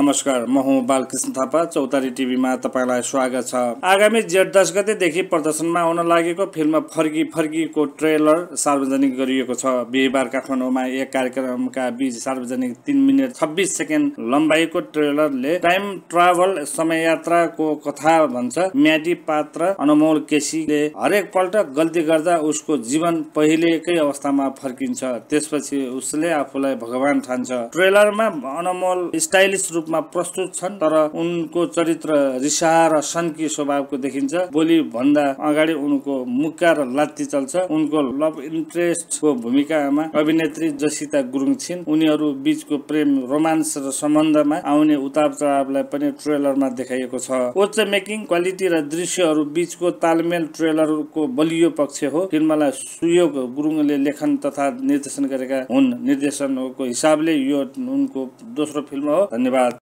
नमस्कार म हुँ बालकृष्ण थापा चौतारी टिभीमा तपाईँलाई स्वागत छ। आगामी जेठ दस गतेदेखि प्रदर्शनमा आउन लागेको फिल्म फर्की फर्कीको ट्रेलर सार्वजनिक गरिएको छ। बिहिबार काठमाडौँमा एक कार्यक्रमका बीच सार्वजनिक तिन मिनट छब्बिस सेकेन्ड लम्बाइको ट्रेलरले टाइम ट्राभल समय यात्राको कथा भन्छ। म्याडी पात्र अनमोल केसीले हरेक पल्ट गल्ती गर्दा उसको जीवन पहिलेकै अवस्थामा फर्किन्छ। त्यसपछि उसले आफूलाई भगवान ठान्छ। ट्रेलरमा अनमोल स्टाइलिस रूपमा प्रस्तुत छन् तर उनको चरित्र रिसा र सन्की स्वभावको देखिन्छ। बोली भन्दा अगाडि उनको मुक्का र लात्ती चल्छ। उनको लभ इन्ट्रेस्टको भूमिकामा अभिनेत्री जसिता गुरुङ छिन्। उनीहरू बीचको प्रेम रोमान्स र सम्बन्धमा आउने उतार चढावलाई पनि ट्रेलरमा देखाइएको छ। उच्च मेकिङ क्वालिटी र दृश्यहरू बीचको तालमेल ट्रेलरको बलियो पक्ष हो। फिल्मलाई सुयोग गुरुङले लेखन तथा निर्देशन गरेका हुन्। निर्देशनको हिसाबले यो उनको दोस्रो फिल्म हो। धन्यवाद।